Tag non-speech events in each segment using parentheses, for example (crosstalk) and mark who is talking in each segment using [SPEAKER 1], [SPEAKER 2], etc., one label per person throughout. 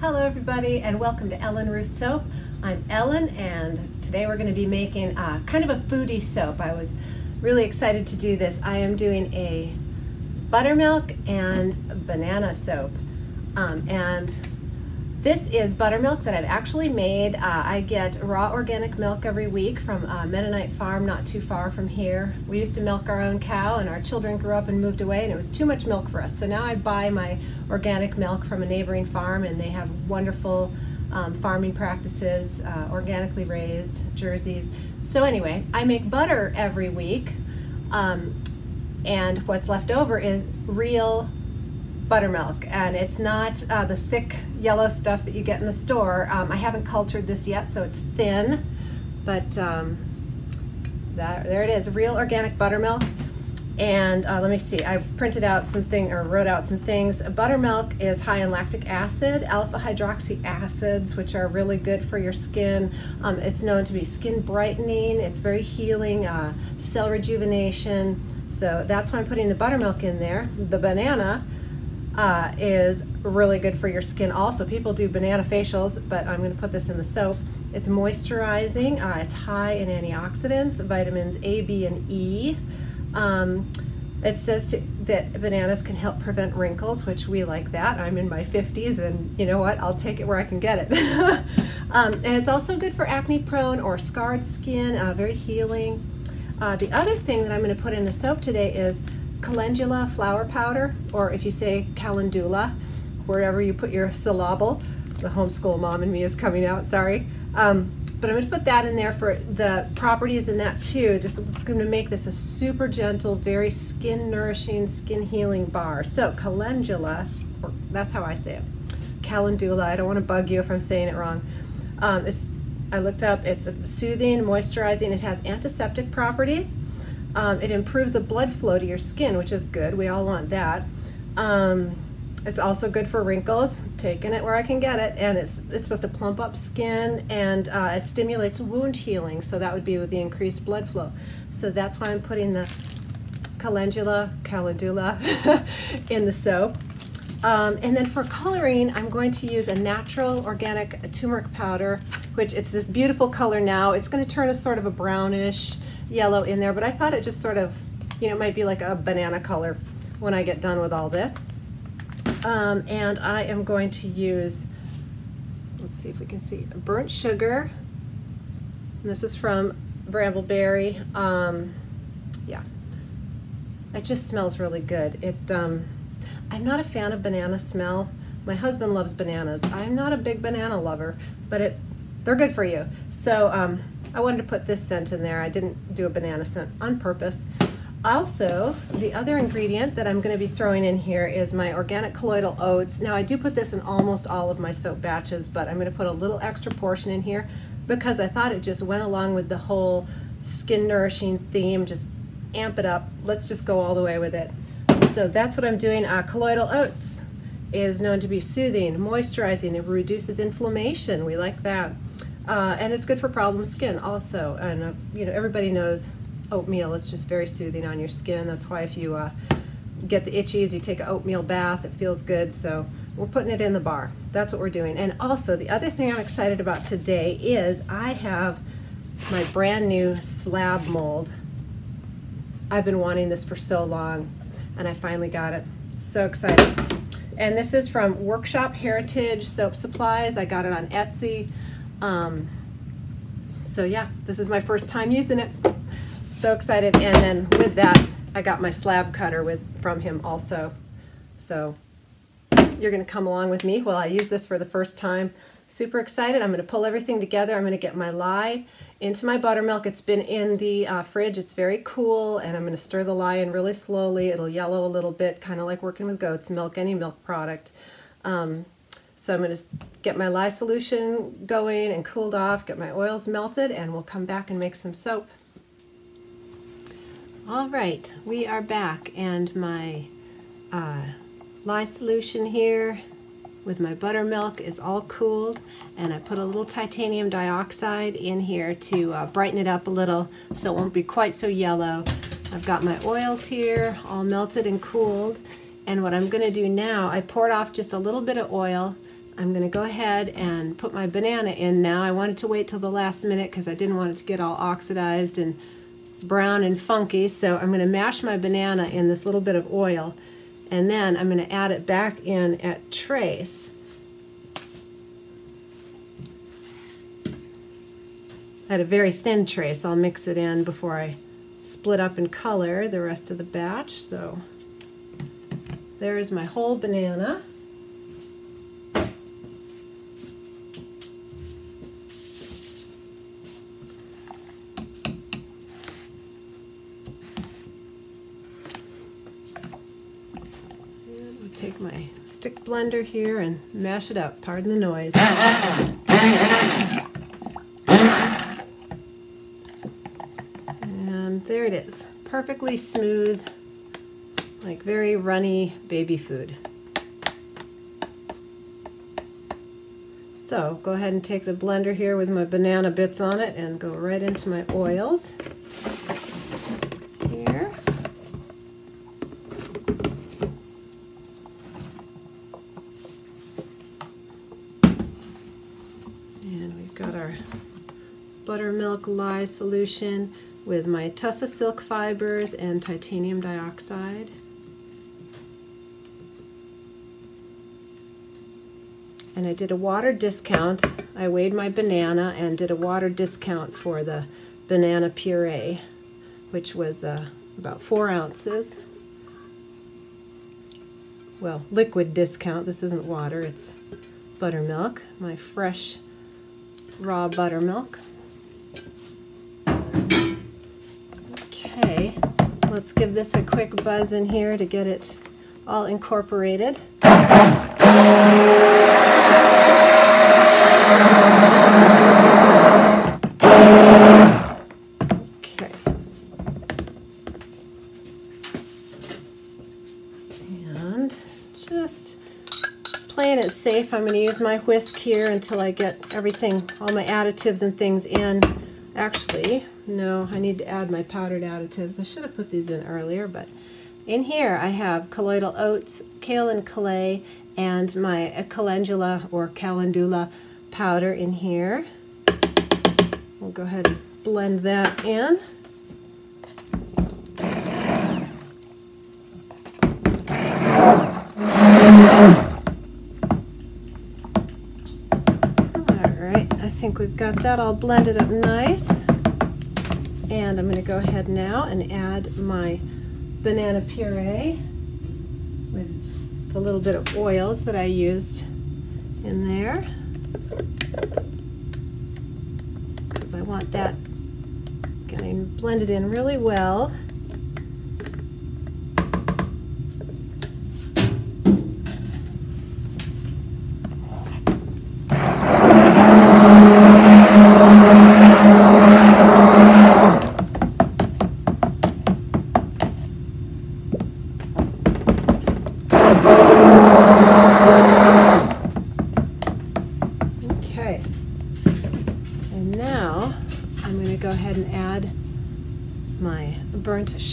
[SPEAKER 1] Hello everybody and welcome to Ellen Ruth Soap. I'm Ellen and today we're going to be making uh, kind of a foodie soap. I was really excited to do this. I am doing a buttermilk and banana soap. Um, and this is buttermilk that I've actually made. Uh, I get raw organic milk every week from a Mennonite farm not too far from here. We used to milk our own cow and our children grew up and moved away and it was too much milk for us. So now I buy my organic milk from a neighboring farm and they have wonderful um, farming practices, uh, organically raised jerseys. So anyway, I make butter every week um, and what's left over is real buttermilk and it's not uh, the thick yellow stuff that you get in the store. Um, I haven't cultured this yet so it's thin but um, that, there it is, real organic buttermilk. And uh, let me see, I've printed out something or wrote out some things. Buttermilk is high in lactic acid, alpha hydroxy acids, which are really good for your skin. Um, it's known to be skin brightening, it's very healing, uh, cell rejuvenation. So that's why I'm putting the buttermilk in there. The banana uh, is really good for your skin also. People do banana facials, but I'm going to put this in the soap. It's moisturizing, uh, it's high in antioxidants, vitamins A, B, and E. Um, it says to, that bananas can help prevent wrinkles, which we like that. I'm in my 50s, and you know what? I'll take it where I can get it. (laughs) um, and it's also good for acne prone or scarred skin, uh, very healing. Uh, the other thing that I'm going to put in the soap today is calendula flower powder, or if you say calendula, wherever you put your syllable. The homeschool mom in me is coming out, sorry. Um, but I'm going to put that in there for the properties in that too. Just going to make this a super gentle, very skin nourishing, skin healing bar. So calendula, that's how I say it. Calendula. I don't want to bug you if I'm saying it wrong. Um, I looked up. It's soothing, moisturizing. It has antiseptic properties. Um, it improves the blood flow to your skin, which is good. We all want that. Um, it's also good for wrinkles, taking it where I can get it, and it's, it's supposed to plump up skin and uh, it stimulates wound healing, so that would be with the increased blood flow. So that's why I'm putting the calendula, calendula (laughs) in the soap. Um, and then for coloring, I'm going to use a natural organic turmeric powder, which it's this beautiful color now. It's going to turn a sort of a brownish yellow in there, but I thought it just sort of, you know, might be like a banana color when I get done with all this. Um, and I am going to use, let's see if we can see, burnt sugar. And this is from Brambleberry. Um, yeah, it just smells really good. It, um, I'm not a fan of banana smell. My husband loves bananas. I'm not a big banana lover, but it, they're good for you. So um, I wanted to put this scent in there. I didn't do a banana scent on purpose. Also, the other ingredient that I'm going to be throwing in here is my organic colloidal oats. Now I do put this in almost all of my soap batches, but I'm going to put a little extra portion in here because I thought it just went along with the whole skin nourishing theme, just amp it up. Let's just go all the way with it. So that's what I'm doing. Uh, colloidal oats is known to be soothing, moisturizing, it reduces inflammation. We like that. Uh, and it's good for problem skin also. And uh, you know, everybody knows oatmeal is just very soothing on your skin. That's why if you uh, get the itchies, you take an oatmeal bath, it feels good. So we're putting it in the bar. That's what we're doing. And also the other thing I'm excited about today is I have my brand new slab mold. I've been wanting this for so long and I finally got it. So excited. And this is from Workshop Heritage Soap Supplies. I got it on Etsy. Um, so yeah, this is my first time using it so excited. And then with that, I got my slab cutter with from him also. So you're to come along with me while I use this for the first time. Super excited. I'm to pull everything together. I'm to get my lye into my buttermilk. It's been in the uh, fridge. It's very cool, and I'm to stir the lye in really slowly. It'll yellow a little bit, kind of like working with goat's milk, any milk product. Um, so I'm going to get my lye solution going and cooled off, get my oils melted, and we'll come back and make some soap. All right, we are back and my uh, lye solution here with my buttermilk is all cooled and I put a little titanium dioxide in here to uh, brighten it up a little so it won't be quite so yellow. I've got my oils here all melted and cooled and what I'm going to do now, I poured off just a little bit of oil I'm going to go ahead and put my banana in now. I wanted to wait till the last minute because I didn't want it to get all oxidized and brown and funky. So I'm going to mash my banana in this little bit of oil and then I'm going to add it back in at trace. At a very thin trace, I'll mix it in before I split up and color the rest of the batch. So there's my whole banana. Take my stick blender here and mash it up. Pardon the noise. And there it is. Perfectly smooth, like very runny baby food. So go ahead and take the blender here with my banana bits on it and go right into my oils. Buttermilk lye solution with my Tussa silk fibers and titanium dioxide. And I did a water discount. I weighed my banana and did a water discount for the banana puree, which was uh, about four ounces. Well, liquid discount. This isn't water, it's buttermilk, my fresh raw buttermilk. Okay, let's give this a quick buzz in here to get it all incorporated. Okay. And just safe, I'm going to use my whisk here until I get everything, all my additives and things in. Actually, no, I need to add my powdered additives. I should have put these in earlier, but in here I have colloidal oats, kaolin clay, and my calendula or calendula powder in here. We'll go ahead and blend that in. Got that all blended up nice. And I'm going to go ahead now and add my banana puree with the little bit of oils that I used in there. Because I want that getting blended in really well.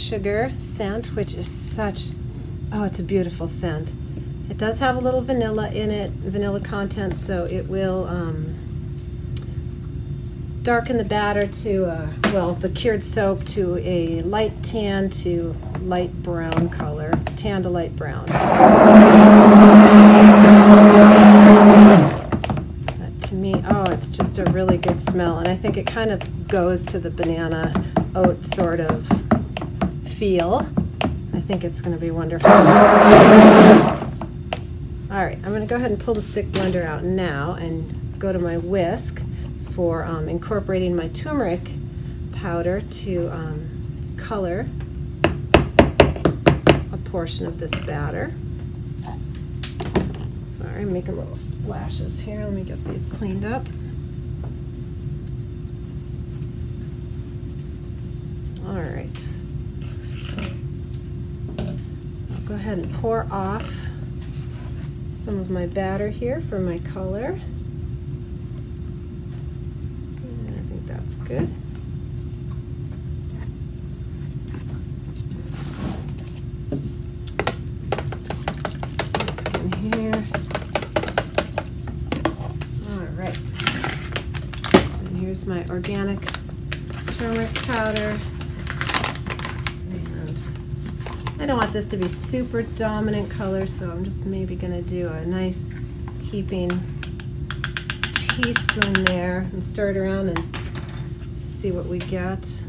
[SPEAKER 1] Sugar scent, which is such, oh, it's a beautiful scent. It does have a little vanilla in it, vanilla content, so it will um, darken the batter to, uh, well, the cured soap to a light tan to light brown color, tan to light brown. But to me, oh, it's just a really good smell, and I think it kind of goes to the banana oat sort of feel. I think it's going to be wonderful. All right, I'm going to go ahead and pull the stick blender out now and go to my whisk for um, incorporating my turmeric powder to um, color a portion of this batter. Sorry, I'm making little splashes here. Let me get these cleaned up. ahead and pour off some of my batter here for my color. And I think that's good. my organic turmeric powder I don't want this to be super dominant color, so I'm just maybe gonna do a nice heaping teaspoon there and stir it around and see what we get.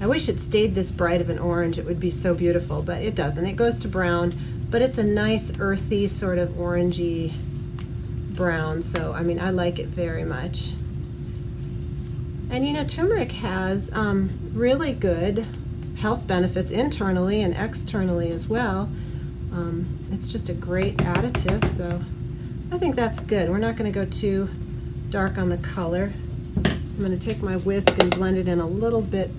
[SPEAKER 1] I wish it stayed this bright of an orange. It would be so beautiful, but it doesn't. It goes to brown, but it's a nice earthy sort of orangey brown. So, I mean, I like it very much. And you know, turmeric has um, really good health benefits internally and externally as well. Um, it's just a great additive, so I think that's good. We're not going to go too dark on the color. I'm going to take my whisk and blend it in a little bit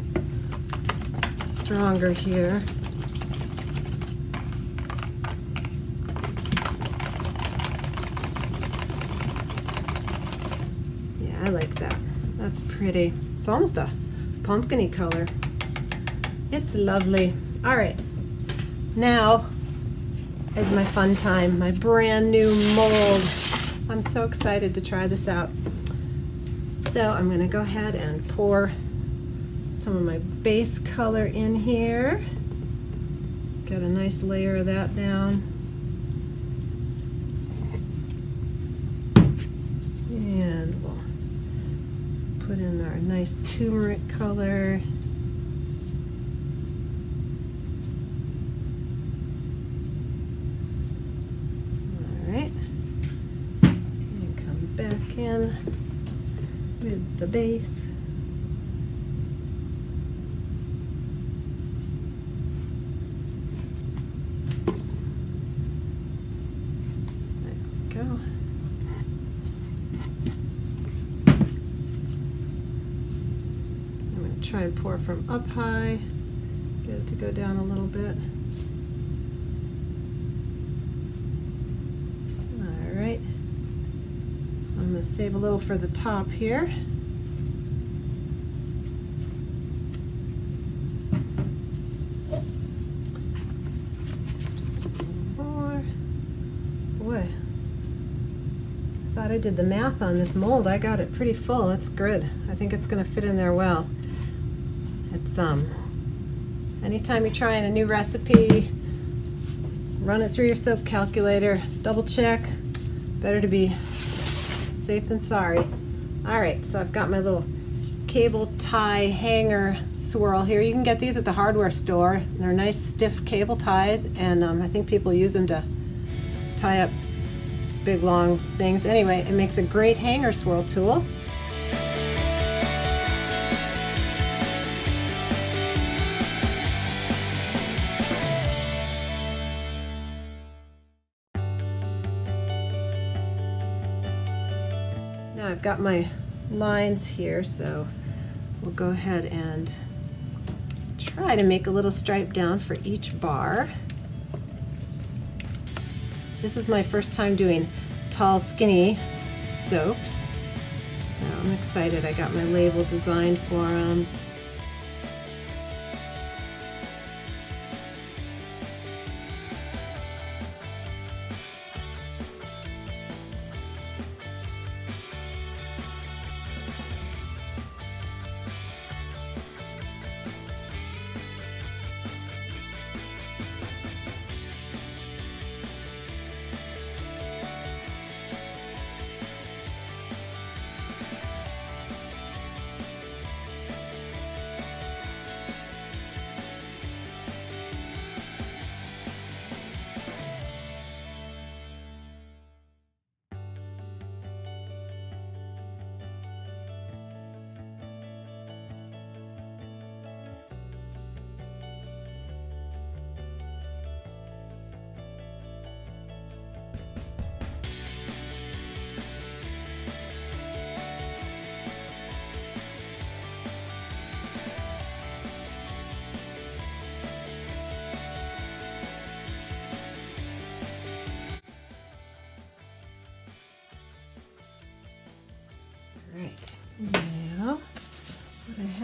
[SPEAKER 1] stronger here. Yeah, I like that. That's pretty. It's almost a pumpkiny color. It's lovely. All right, now is my fun time, my brand new mold. I'm so excited to try this out. So I'm gonna go ahead and pour some of my base color in here. Got a nice layer of that down. Put in our nice turmeric color. All right. And come back in with the base. go. I'm going to try and pour from up high, get it to go down a little bit. All right. I'm to save a little for the top here. I did the math on this mold. I got it pretty full. It's good. I think it's going to fit in there well. It's um, anytime you're trying a new recipe, run it through your soap calculator, double check. Better to be safe than sorry. All right, so I've got my little cable tie hanger swirl here. You can get these at the hardware store. They're nice stiff cable ties, and um, I think people use them to tie up big long things. Anyway, it makes a great hanger swirl tool. Got my lines here, so we'll go ahead and try to make a little stripe down for each bar. This is my first time doing tall, skinny soaps. So I'm excited. I got my label designed for them.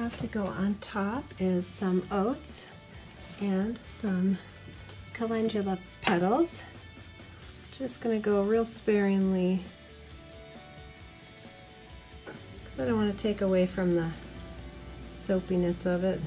[SPEAKER 1] have to go on top is some oats and some calendula petals. Just gonna go real sparingly because I don't want to take away from the soapiness of it.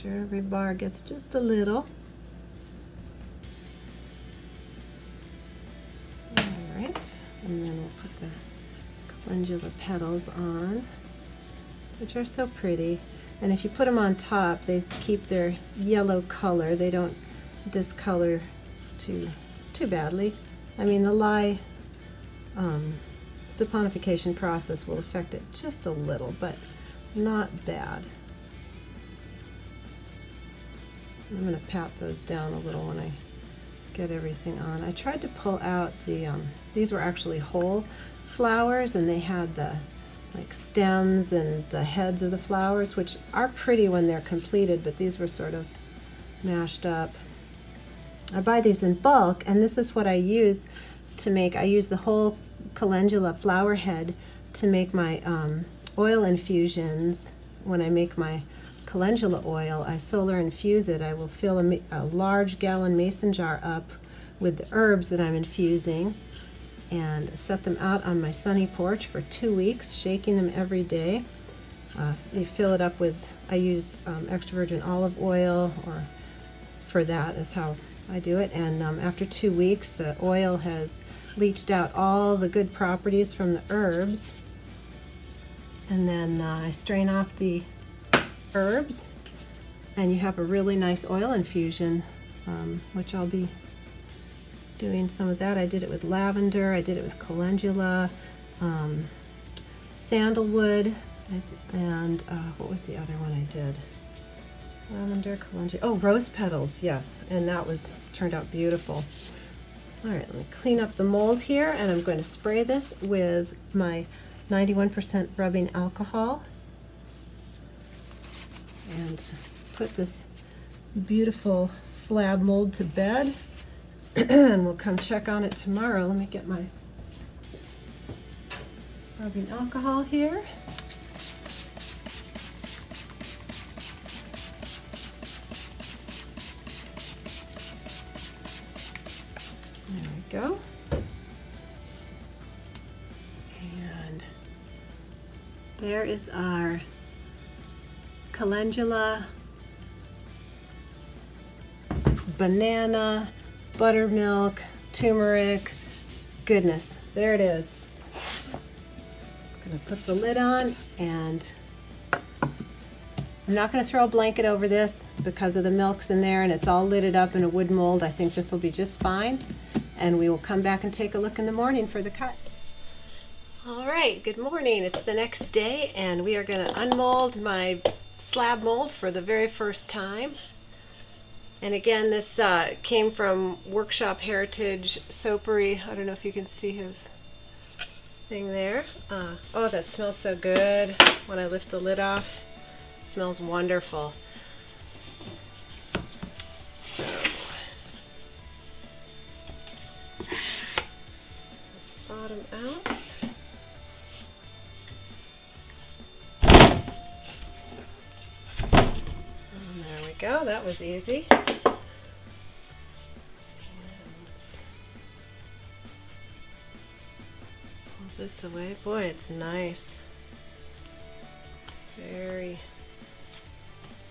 [SPEAKER 1] Sure every bar gets just a little. Alright, and then we'll put the calendula petals on, which are so pretty. And if you put them on top, they keep their yellow color. They don't discolor too, too badly. I mean, the lye um, saponification process will affect it just a little, but not bad. I'm going to pat those down a little when I get everything on. I tried to pull out the, um, these were actually whole flowers and they had the like stems and the heads of the flowers, which are pretty when they're completed, but these were sort of mashed up. I buy these in bulk and this is what I use to make, I use the whole calendula flower head to make my um, oil infusions when I make my calendula oil, I solar infuse it. I will fill a, a, large gallon mason jar up with the herbs that I'm infusing and set them out on my sunny porch for two weeks, shaking them every day. Uh, you fill it up with, I use um, extra virgin olive oil, or for that is how I do it. And um, after two weeks, the oil has leached out all the good properties from the herbs. And then uh, I strain off the herbs and you have a really nice oil infusion um, which I'll be doing some of that. I did it with lavender, I did it with calendula, um, sandalwood, and uh, what was the other one I did? Lavender, calendula, oh rose petals, yes, and that was turned out beautiful. All right, let me clean up the mold here and I'm going to spray this with my 91% rubbing alcohol and put this beautiful slab mold to bed (clears throat) and we'll come check on it tomorrow. Let me get my rubbing alcohol here. There we go. And there is our calendula, banana, buttermilk, turmeric. Goodness, there it is. I'm gonna put the lid on and I'm not gonna throw a blanket over this because of the milk's in there and it's all lidded up in a wood mold. I think this will be just fine. And we will come back and take a look in the morning for the cut. All right, good morning. It's the next day and we are gonna unmold my slab mold for the very first time. And again, this uh, came from Workshop Heritage Soapery. I don't know if you can see his thing there. Uh, oh, that smells so good when I lift the lid off. Smells wonderful. So, bottom out. Go. That was easy. Pull this away. Boy, it's nice. Very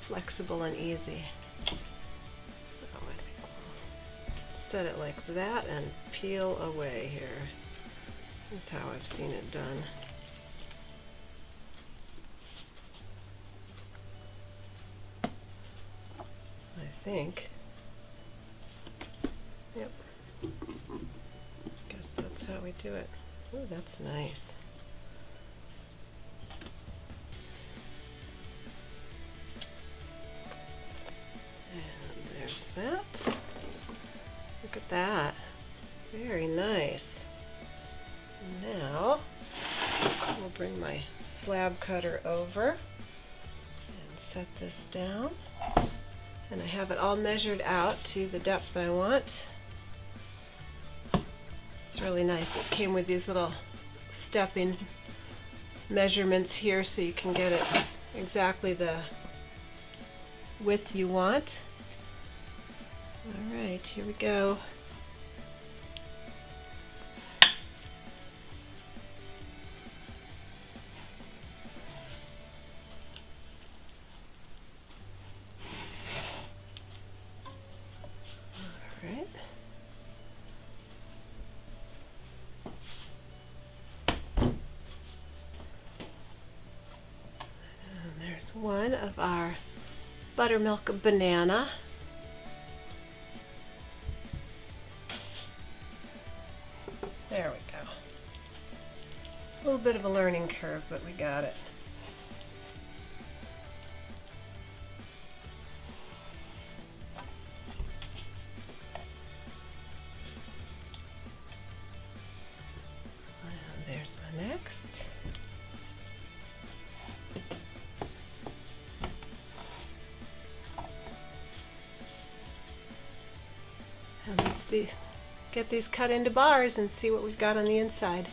[SPEAKER 1] flexible and easy. So I think we'll set it like that and peel away here. This how I've seen it done. Think. Yep. Guess that's how we do it. Oh, that's nice. And there's that. Look at that. Very nice. Now, we'll bring my slab cutter over and set this down. And I have it all measured out to the depth I want. It's really nice. It came with these little stepping measurements here so you can get it exactly the width you want. All right, here we go. One of our buttermilk banana. There we go. A little bit of a learning curve, but we got it. Get these cut into bars and see what we've got on the inside.